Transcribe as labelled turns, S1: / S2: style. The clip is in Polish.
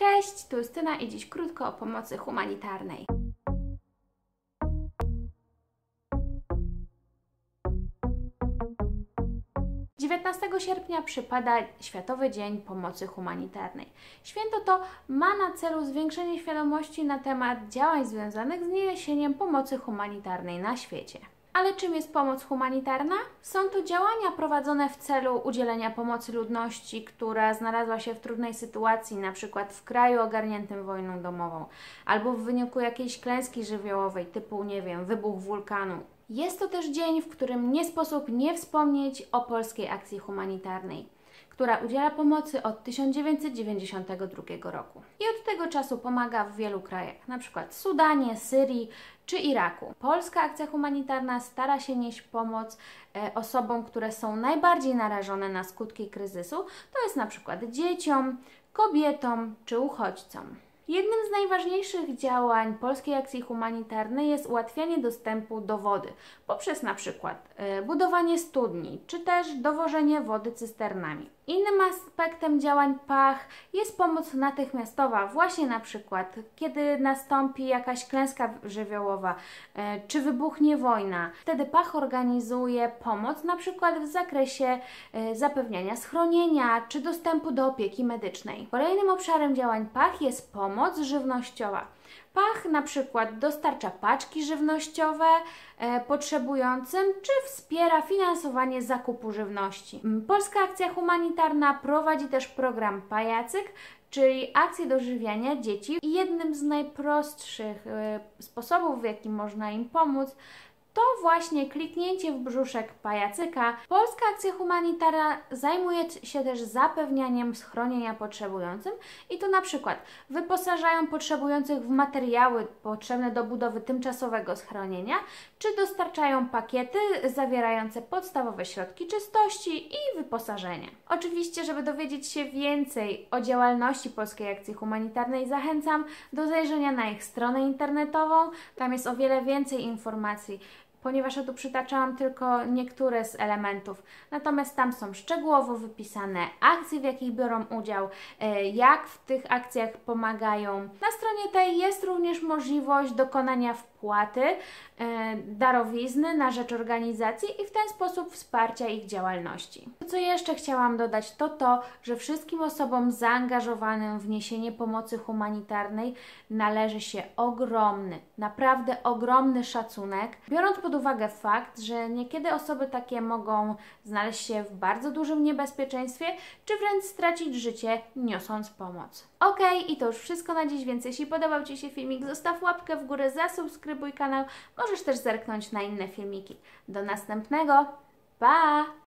S1: Cześć, tu Justyna i dziś krótko o pomocy humanitarnej. Dziewiętnastego sierpnia przypada Światowy Dzień Pomocy Humanitarnej. Święto to ma na celu zwiększenie świadomości na temat działań związanych z niesieniem pomocy humanitarnej na świecie. Ale czym jest pomoc humanitarna? Są to działania prowadzone w celu udzielenia pomocy ludności, która znalazła się w trudnej sytuacji, na przykład w kraju ogarniętym wojną domową, albo w wyniku jakiejś klęski żywiołowej, typu, nie wiem, wybuch wulkanu. Jest to też dzień, w którym nie sposób nie wspomnieć o polskiej akcji humanitarnej która udziela pomocy od 1992 roku. I od tego czasu pomaga w wielu krajach, np. Sudanie, Syrii czy Iraku. Polska akcja humanitarna stara się nieść pomoc e, osobom, które są najbardziej narażone na skutki kryzysu, to jest np. dzieciom, kobietom czy uchodźcom. Jednym z najważniejszych działań polskiej akcji humanitarnej jest ułatwianie dostępu do wody poprzez na przykład e, budowanie studni czy też dowożenie wody cysternami. Innym aspektem działań PACH jest pomoc natychmiastowa, właśnie na przykład kiedy nastąpi jakaś klęska żywiołowa e, czy wybuchnie wojna. Wtedy PACH organizuje pomoc na przykład w zakresie e, zapewniania schronienia czy dostępu do opieki medycznej. Kolejnym obszarem działań PACH jest pomoc żywnościowa. Pach na przykład dostarcza paczki żywnościowe e, potrzebującym, czy wspiera finansowanie zakupu żywności. Mm, Polska Akcja Humanitarna prowadzi też program Pajacyk, czyli akcję dożywiania dzieci. I jednym z najprostszych e, sposobów, w jaki można im pomóc, to właśnie kliknięcie w brzuszek pajacyka. Polska Akcja Humanitarna zajmuje się też zapewnianiem schronienia potrzebującym i to na przykład wyposażają potrzebujących w materiały potrzebne do budowy tymczasowego schronienia, czy dostarczają pakiety zawierające podstawowe środki czystości i wyposażenie. Oczywiście, żeby dowiedzieć się więcej o działalności Polskiej Akcji Humanitarnej, zachęcam do zajrzenia na ich stronę internetową. Tam jest o wiele więcej informacji ponieważ ja tu przytaczałam tylko niektóre z elementów. Natomiast tam są szczegółowo wypisane akcje, w jakich biorą udział, e, jak w tych akcjach pomagają. Na stronie tej jest również możliwość dokonania wpłaty e, darowizny na rzecz organizacji i w ten sposób wsparcia ich działalności. Co jeszcze chciałam dodać, to to, że wszystkim osobom zaangażowanym w niesienie pomocy humanitarnej należy się ogromny, naprawdę ogromny szacunek, biorąc pod uwagę fakt, że niekiedy osoby takie mogą znaleźć się w bardzo dużym niebezpieczeństwie, czy wręcz stracić życie, niosąc pomoc. Ok, i to już wszystko na dziś, więc jeśli podobał Ci się filmik, zostaw łapkę w górę, zasubskrybuj kanał, możesz też zerknąć na inne filmiki. Do następnego, pa!